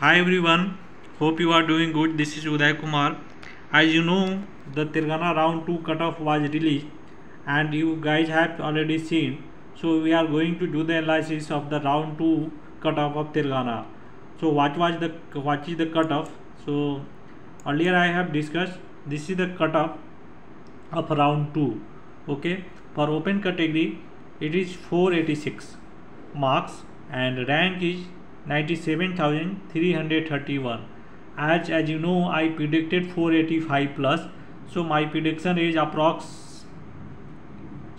Hi everyone, hope you are doing good. This is Uday Kumar. As you know, the Telangana round 2 cutoff was released and you guys have already seen. So we are going to do the analysis of the round 2 cutoff of Telangana. So what was the what is the cutoff? So earlier I have discussed this is the cutoff of round 2. Okay, for open category it is 486 marks and rank is 97,331 as as you know I predicted 485 plus so my prediction is approx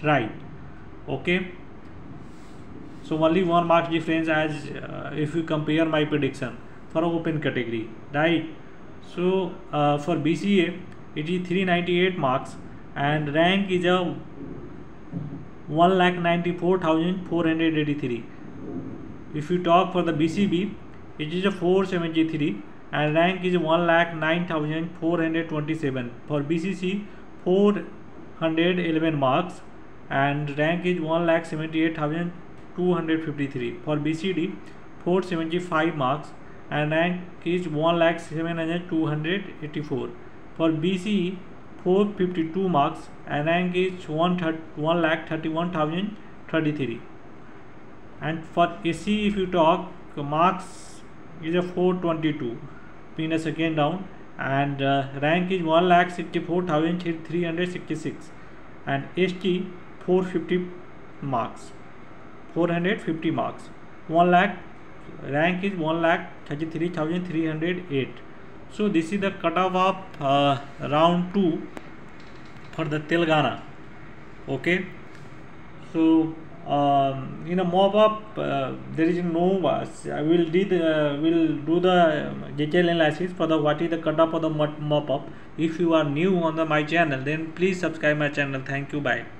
right okay? So only one mark difference as uh, if you compare my prediction for open category right? So uh, for BCA it is 398 marks and rank is uh, a 1,94,483 if you talk for the BCB, it is a four seventy three and rank is one lakh nine thousand four hundred twenty seven. For BCC, four hundred eleven marks and rank is one lakh seventy eight thousand two hundred fifty three. For BCD, four seventy five marks and rank is one lakh seven hundred two hundred eighty four. For BCE, 452 marks and rank is 1 lakh 31,033 and for SC if you talk marks is a 422 in a second round and uh, rank is 1 lakh 64,366 and ST 450 marks. 450 marks. 1 lakh rank is 1 lakh 33,308 so this is the cutoff of uh, round 2 for the Telangana. Okay? So um, in a mop up uh, there is no I will did uh, will do the detailed analysis for the what is the cutoff of the mop up. If you are new on the my channel then please subscribe my channel. Thank you. Bye